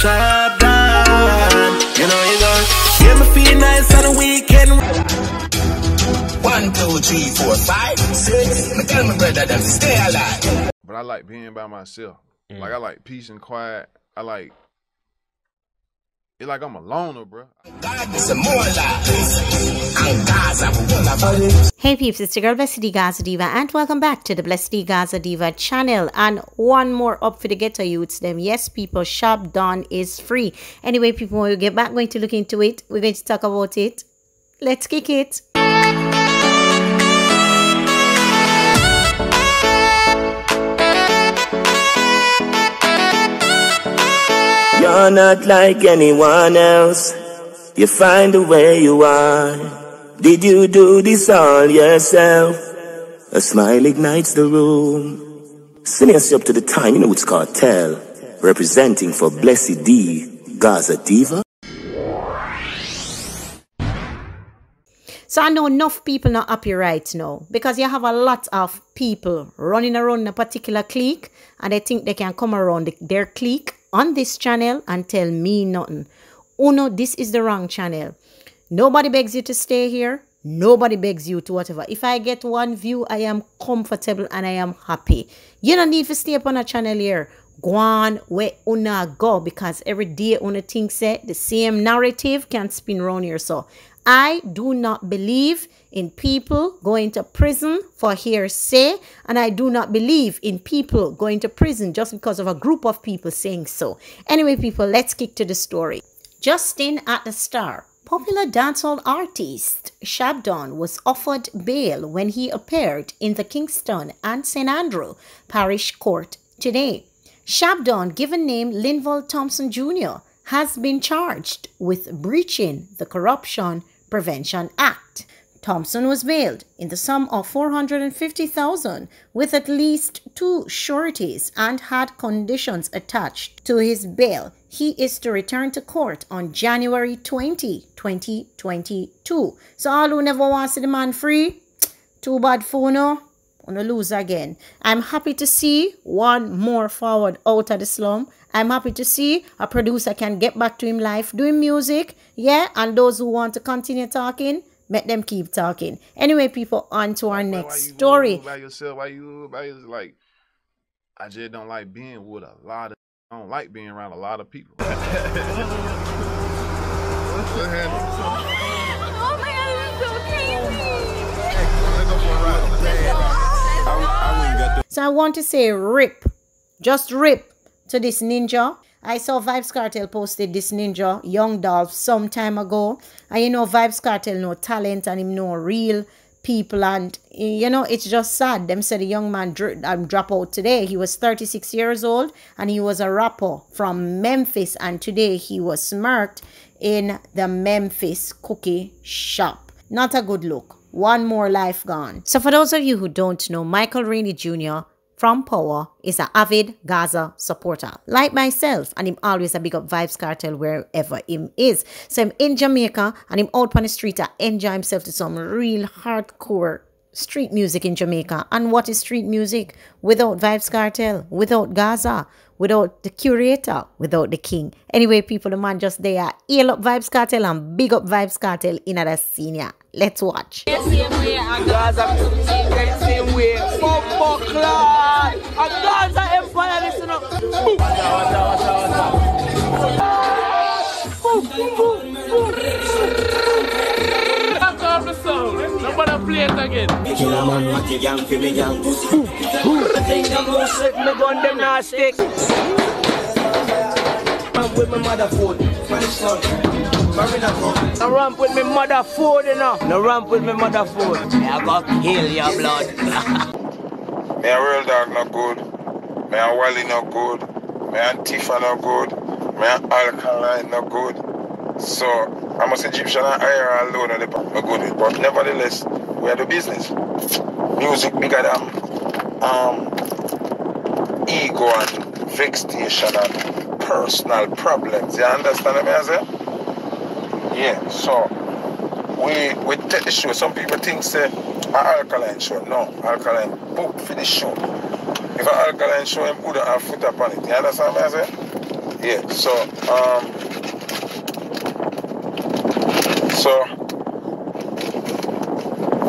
Sharp down. You know you go. Yeah, me feel nice on the weekend. One, two, three, four, five, six. Me tell my brother them to stay alive. But I like being by myself. Mm. Like I like peace and quiet. I like it's like I'm a loner, bro. Hey peeps, it's your girl Blessyd Gaza Diva and welcome back to the Blessyd Gaza Diva channel and one more up for the ghetto youths them. Yes people, Shabdon is free. Anyway people, when we get back, going to look into it. We're going to talk about it. Let's kick it. You're not like anyone else. You find the way you are. Did you do this all yourself? A smile ignites the room. Us up to the time, you know it's cartel. Representing for Blessed D, Gaza Diva. So I know enough people not happy right now because you have a lot of people running around a particular clique and they think they can come around their clique on this channel and tell me nothing. Uno, this is the wrong channel. Nobody begs you to stay here. Nobody begs you to whatever. If I get one view, I am comfortable and I am happy. You don't need to stay up on a channel here. Go on where una go because every day una think say the same narrative can spin around here. So I do not believe in people going to prison for hearsay, and I do not believe in people going to prison just because of a group of people saying so. Anyway, people, let's kick to the story. Justin at the Star. Popular dancehall artist Shabdon was offered bail when he appeared in the Kingston and St. Andrew Parish Court today. Shabdon, given name Linval Thompson Jr., has been charged with breaching the Corruption Prevention Act. Thompson was bailed in the sum of 450,000 with at least two sureties and had conditions attached to his bail. He is to return to court on January 20, 2022. So all who never want to see the man free, too bad for no. Wanna lose again. I'm happy to see one more forward out of the slum. I'm happy to see a producer can get back to him life doing music. Yeah, and those who want to continue talking, let them keep talking. Anyway, people, on to our Why next you story. by yourself? Why you by yourself? Like, I just don't like being with a lot of. I don't like being around a lot of people. What's the handle? Oh my god, this is so crazy. I want to say rip, just rip to this ninja. I saw Vybz Kartel posted this ninja, Young Dolph, some time ago. And you know, Vybz Kartel no talent and him know real people. And you know, it's just sad. Them said the young man um, drop out today. He was 36 years old and he was a rapper from Memphis. And today he was smirked in the Memphis cookie shop. Not a good look. One more life gone. So for those of you who don't know, Michael Rainey Jr. from Power is an avid Gaza supporter, like myself, and him always a big up Vybz Kartel wherever him is. So him in Jamaica and him out on the street to enjoy himself to some real hardcore street music in Jamaica. And what is street music? Without Vybz Kartel, without Gaza, without the curator, without the king. Anyway, people, the man just there. Heal up Vybz Kartel and big up Vybz Kartel in other senior. Let's watch. Same way. Bumbo Clan. A Gaza Empire, listen up. Boom. Boom, boom, boom, boom. Back off the sound. Nobody play it again. Kill a man, what you gang for me gang. I think I'm gonna slip my gun, them not stick. Man with my mother phone. Fresh son. Marina phone. No ramp with me mother food, you know. No ramp with me mother food. I got kill your blood. Me a real dog no good. Me a Wally no good. Me a Tifa no good. Me a Alkaline no good. So, I'm a Egyptian and IR alone on the no good. But nevertheless, we are the business. Music bigger than um, ego and vexation and personal problems. You understand what I say? Yeah, so we we take the show. Some people think say an alkaline show. No, alkaline book for the show. If an alkaline show him put a foot up on it. You understand what I say? Yeah, so um so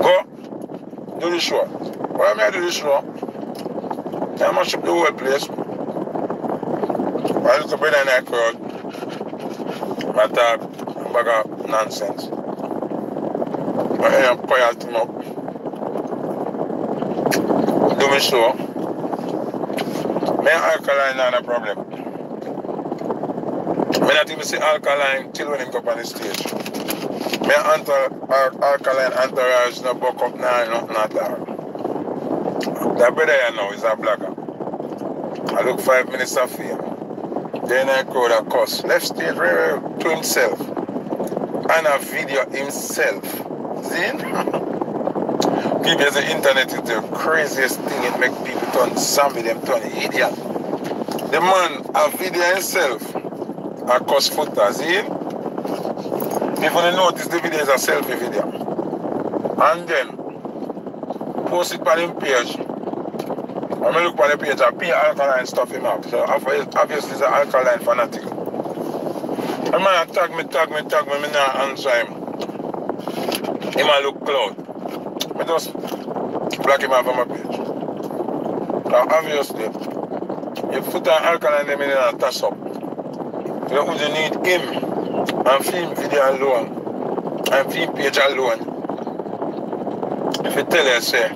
go do the show. Why am I do the show? I mash up the whole place. I look better in that crowd. My a bag of nonsense. I am quiet him up. Do me show. Me alkaline not a problem. Me not even see alkaline till when him go on the stage. Me al- alkaline entourage no buck up now, nothing at. That brother here now is a blogger. I look five minutes of fame. Then I crowd a cuss. Left stage to himself. And a video himself. See? people say internet is the craziest thing. It make people turn zombie, them turn idiot. The man a video himself. A cuss footer, see? People notice the video is a selfie video. And then post it on him page. When I look on the page, I pay alkaline stuff him up. So obvi- obviously it's an alkaline fanatic. The man tag me, tag me, tag me, me not answer him. He might look cloud. I just block him off on my page. Now obviously, you put an alkaline them in a toss up. You would need him and film video alone and film page alone. If you tell her, say,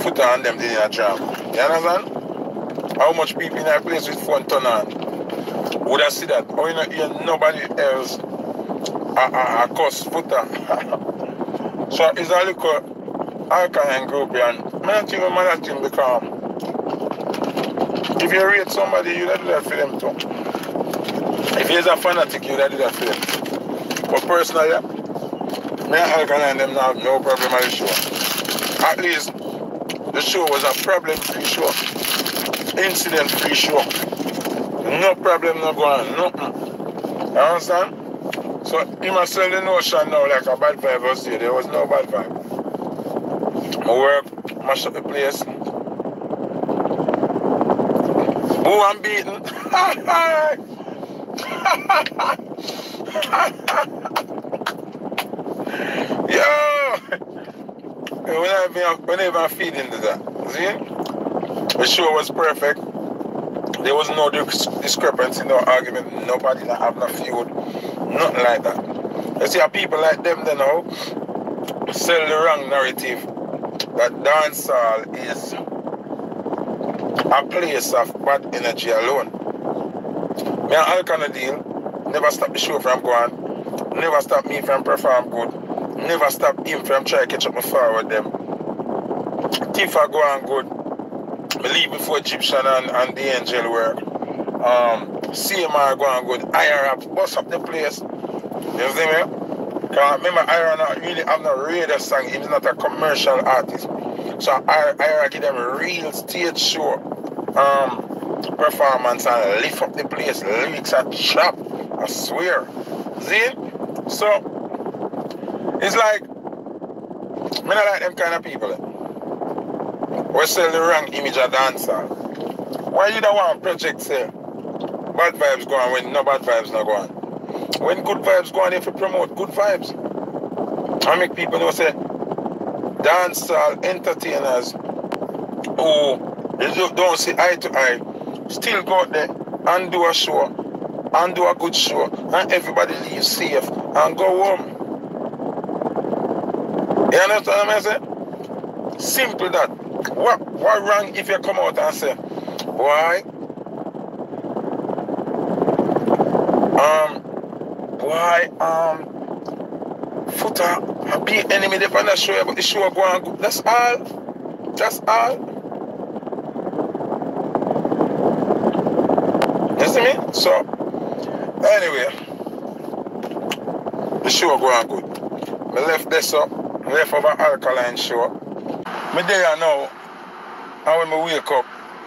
foot on them in a jam. You understand? How much people in that place with phone turn on? Would I see that? Or you know, nobody else a, a, a cuss footer. So it's a little alkaline group here and I don't think I'm not thing because if you rate somebody, you do that for them too. If he's a fanatic, you do that for them. But personally, me and alkaline them have no problem on the show. At least the show was a problem-free show. Incident-free show. No problem, no going on, nothing. You understand? So he must sell the notion now like a bad vibe was there. There was no bad vibe. My work, mash up the place. Who I'm beating? Yo! Whenever, whenever I feed into that, see? The show was perfect. There was no discrepancy, no argument, nobody that have no feud, nothing like that. You see, how people like them, they know, sell the wrong narrative that dancehall is a place of bad energy alone. Me and Alcana deal never stop the show from going, never stop me from perform good, never stop him from try to catch up my forward them. Tifa go on good. Me leave before Egyptian and, and the angel work. Um, CMR go on good. IRAP, bust up the place. You see me? Because remember, Ira not really have no radio song. He's not a commercial artist. So I, Ira give them a real stage show um, performance and lift up the place. Lyrics are chop. I swear. See? So, it's like, me not like them kind of people. We sell the wrong image of dancer. Why you don't want project say bad vibes go on when no bad vibes not go on? When good vibes go on, if you promote good vibes. I make people know say dancehall entertainers who they don't- see eye to eye still go out there and do a show and do a good show and everybody leave safe and go home. You understand what I'm saying? Simple that. What what wrong if you come out and say, why? Um why um footer be enemy they on the show but the show go on good. That's all. That's all. You see me? So anyway the show go on good. Me left this up, left over alkaline show. Me there now. And when me wake up,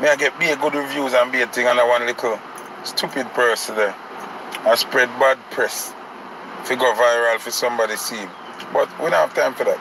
me I get be good reviews and be a thing and I one little stupid person there. I spread bad press. If it go viral for somebody see. But we don't have time for that.